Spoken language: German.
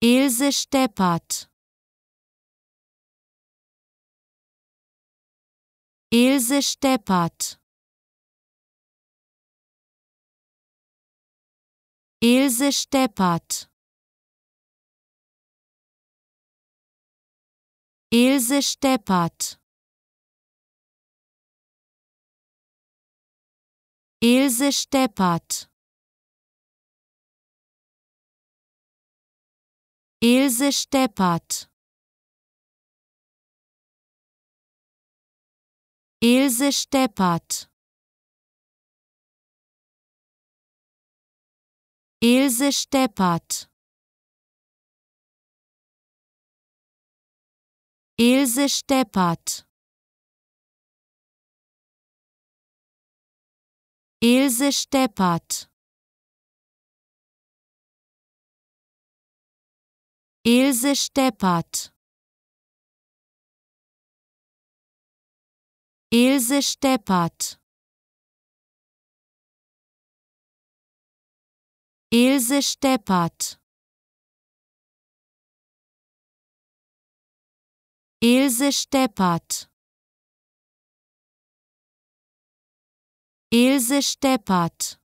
Ilse Steppert. Ilse Steppert. Ilse Steppert. Ilse Steppert. Ilse Steppert. Ilse Steppert. Ilse Steppert. Ilse Steppert. Ilse Steppert. Ilse Steppert. Ilse Steppert. Ilse Steppert. Ilse Steppert. Ilse Steppert. Ilse Steppert.